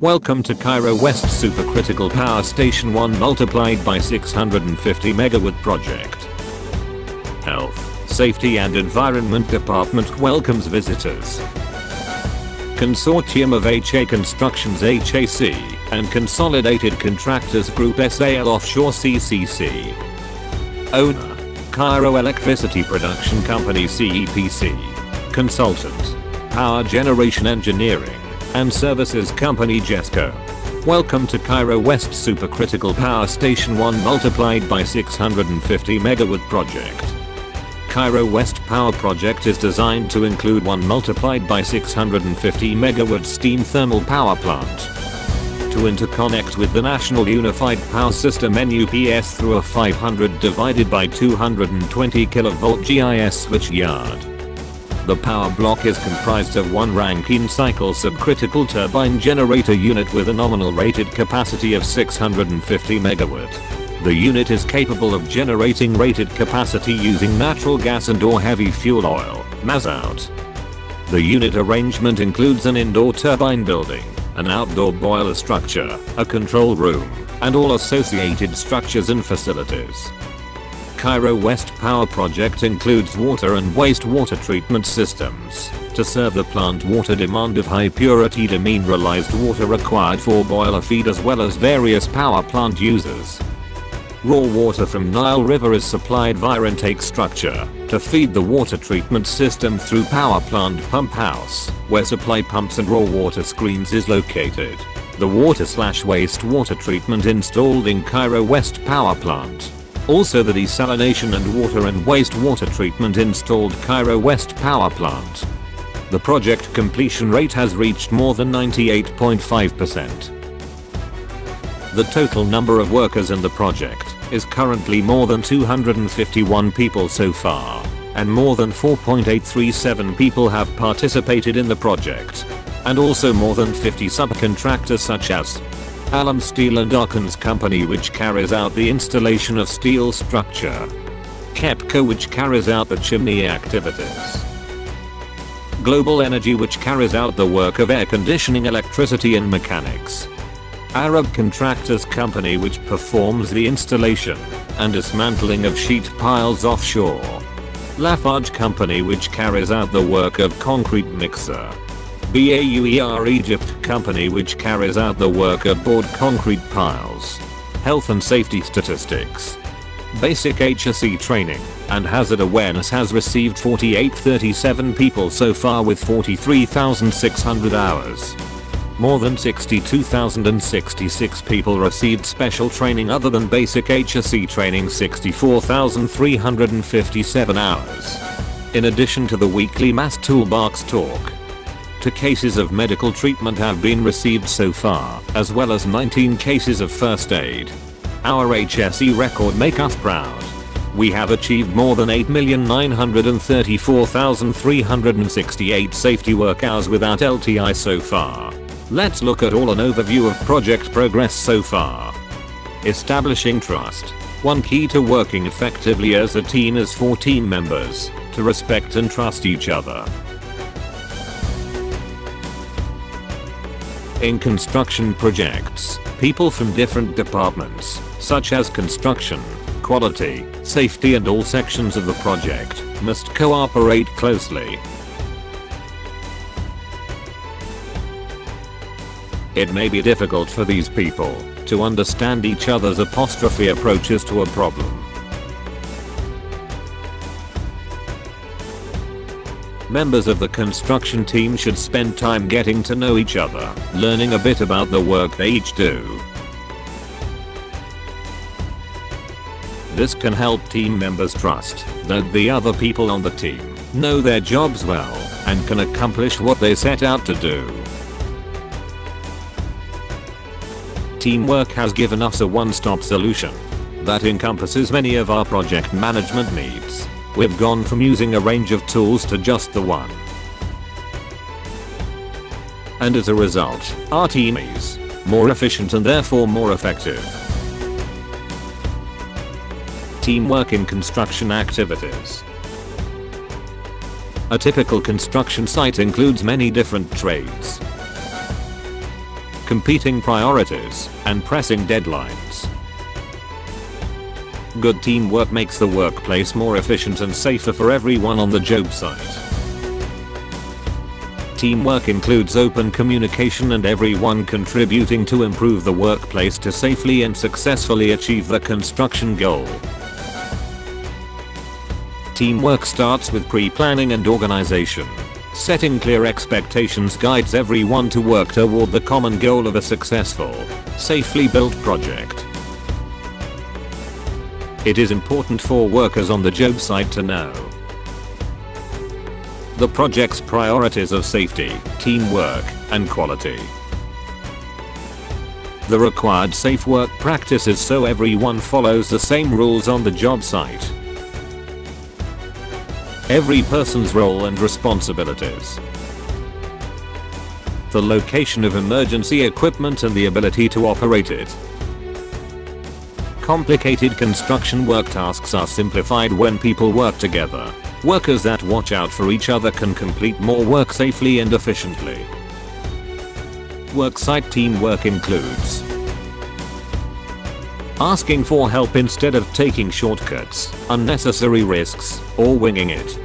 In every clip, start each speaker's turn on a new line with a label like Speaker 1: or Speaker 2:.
Speaker 1: Welcome to Cairo West Supercritical Power Station 1 multiplied by 650 megawatt project. Health, Safety and Environment Department welcomes visitors. Consortium of HA Constructions HAC and Consolidated Contractors Group SAL Offshore CCC. Owner, Cairo Electricity Production Company CEPC. Consultant, Power Generation Engineering and Services Company PGESCo. Welcome to Cairo West Supercritical Power Station 1 multiplied by 650 megawatt project. Cairo West Power Project is designed to include one multiplied by 650 megawatt steam thermal power plant. To interconnect with the National Unified Power System NUPS through a 500 divided by 220 kV GIS switch yard. The power block is comprised of one Rankine cycle subcritical turbine generator unit with a nominal rated capacity of 650 megawatt. The unit is capable of generating rated capacity using natural gas and or heavy fuel oil, mazout. The unit arrangement includes an indoor turbine building, an outdoor boiler structure, a control room, and all associated structures and facilities. Cairo West Power Project includes water and wastewater treatment systems to serve the plant water demand of high purity demineralized water required for boiler feed as well as various power plant users. Raw water from Nile River is supplied via intake structure to feed the water treatment system through power plant pump house, where supply pumps and raw water screens is located. The water slash wastewater treatment installed in Cairo West Power Plant also the desalination and water and wastewater treatment installed Cairo West Power Plant. The project completion rate has reached more than 98.5%. The total number of workers in the project is currently more than 251 people so far, and more than 4.837 people have participated in the project, and also more than 50 subcontractors such as Alum Steel and Arkans Company which carries out the installation of steel structure. KEPCO which carries out the chimney activities. Global Energy which carries out the work of air conditioning electricity and mechanics. Arab Contractors Company which performs the installation and dismantling of sheet piles offshore. Lafarge Company which carries out the work of concrete mixer. BAUER Egypt company which carries out the work aboard concrete piles. Health and safety statistics. Basic HSE training and hazard awareness has received 4837 people so far with 43,600 hours. More than 62,066 people received special training other than basic HSE training 64,357 hours. In addition to the weekly mass toolbox talk, to cases of medical treatment have been received so far, as well as 19 cases of first aid. Our HSE record make us proud. We have achieved more than 8,934,368 safety work hours without LTI so far. Let's look at all an overview of project progress so far. Establishing trust. One key to working effectively as a team is for team members to respect and trust each other. In construction projects, people from different departments, such as construction, quality, safety and all sections of the project, must cooperate closely. It may be difficult for these people to understand each other's apostrophe approaches to a problem. Members of the construction team should spend time getting to know each other, learning a bit about the work they each do. This can help team members trust that the other people on the team know their jobs well and can accomplish what they set out to do. Teamwork has given us a one-stop solution that encompasses many of our project management needs. We've gone from using a range of tools to just the one. And as a result, our team is more efficient and therefore more effective. Teamwork in construction activities. A typical construction site includes many different trades. competing priorities, and pressing deadlines. Good teamwork makes the workplace more efficient and safer for everyone on the job site. Teamwork includes open communication and everyone contributing to improve the workplace to safely and successfully achieve the construction goal. Teamwork starts with pre-planning and organization. Setting clear expectations guides everyone to work toward the common goal of a successful, safely built project. It is important for workers on the job site to know the project's priorities of safety, teamwork, and quality. The required safe work practices so everyone follows the same rules on the job site. Every person's role and responsibilities. The location of emergency equipment and the ability to operate it. Complicated construction work tasks are simplified when people work together. Workers that watch out for each other can complete more work safely and efficiently. Worksite teamwork includes asking for help instead of taking shortcuts, unnecessary risks, or winging it.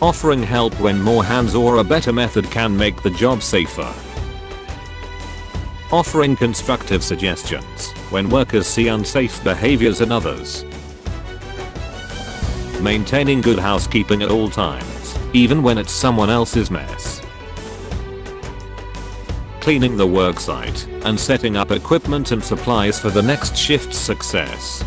Speaker 1: Offering help when more hands or a better method can make the job safer. Offering constructive suggestions when workers see unsafe behaviors in others maintaining good housekeeping at all times, even when it's someone else's mess. Cleaning the worksite and setting up equipment and supplies for the next shift's success.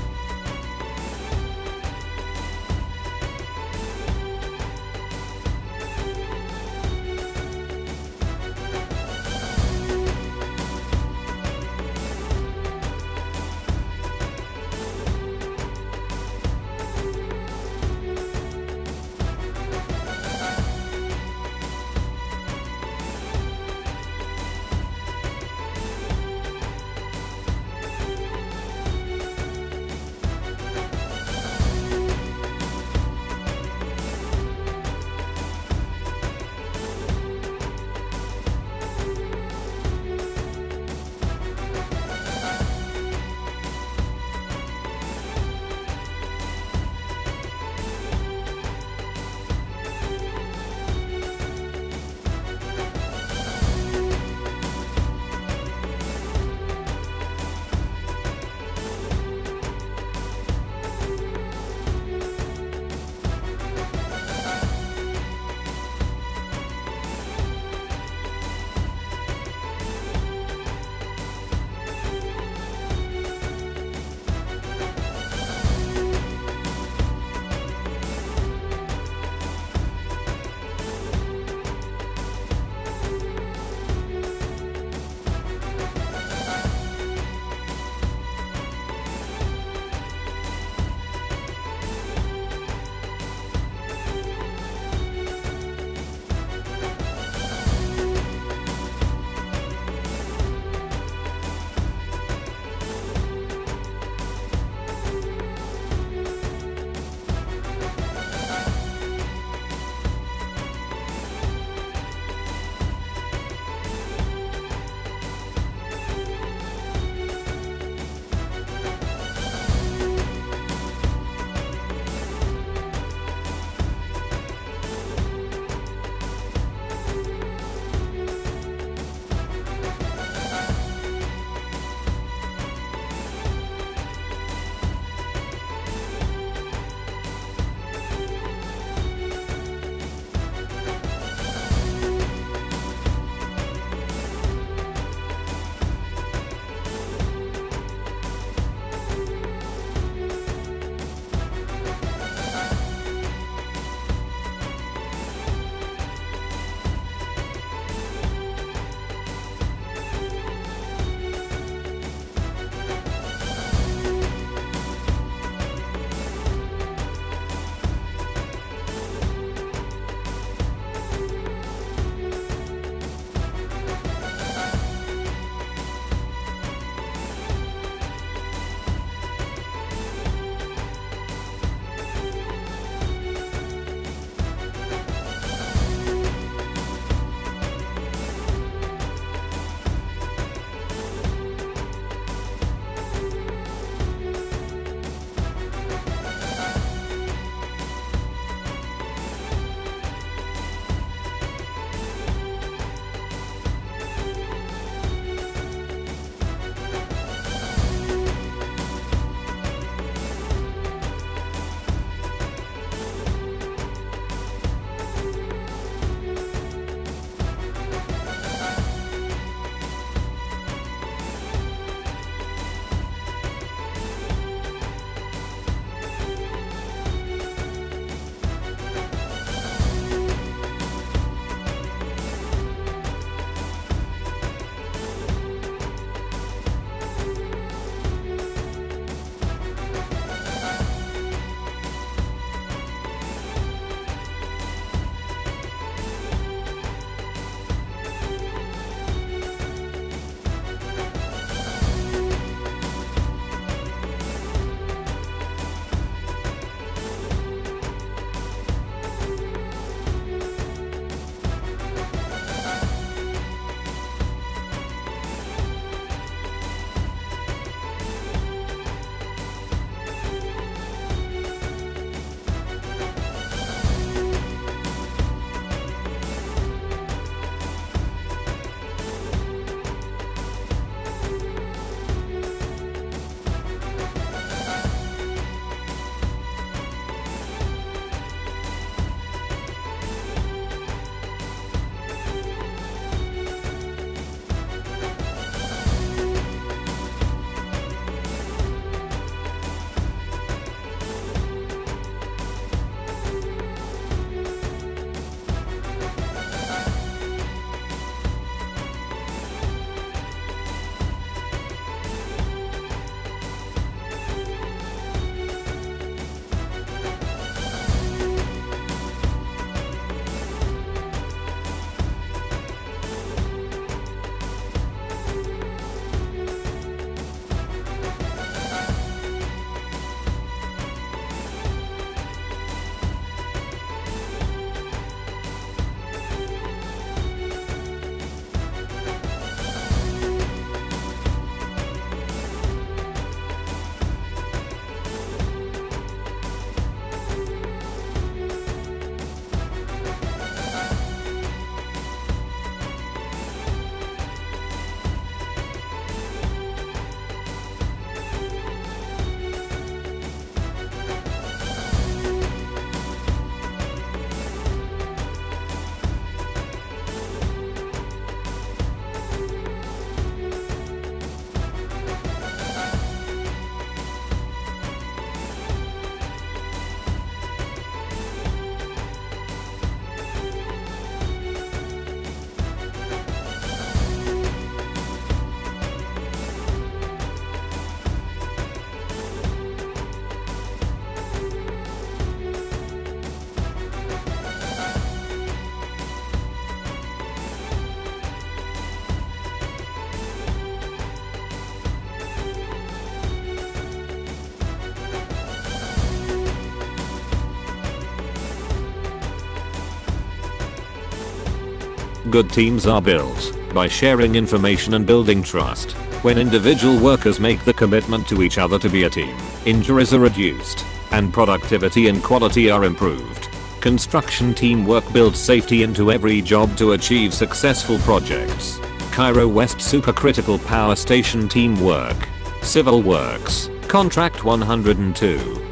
Speaker 1: Good teams are built by sharing information and building trust. When individual workers make the commitment to each other to be a team, injuries are reduced, and productivity and quality are improved. Construction teamwork builds safety into every job to achieve successful projects. Cairo West Supercritical Power Station Teamwork. Civil Works. Contract 102.